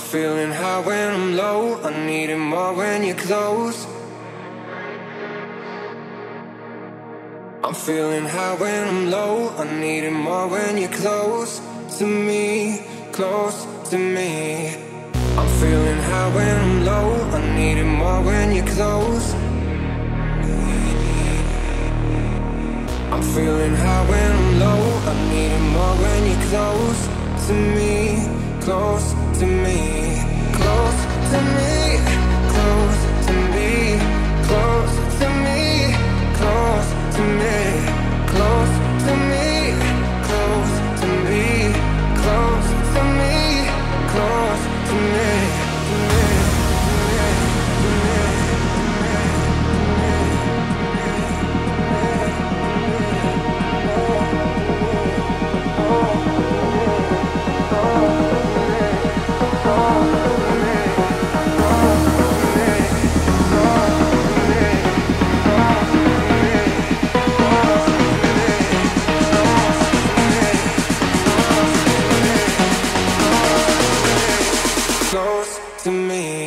feeling high when I'm low. I need it more when you're close. I'm feeling high when I'm low. I need it more when you're close to me, close to me. I'm feeling high when I'm low. I need it more when you're close. I'm feeling high when I'm low. I need it more when you're close to me, close to me, close to me. to me.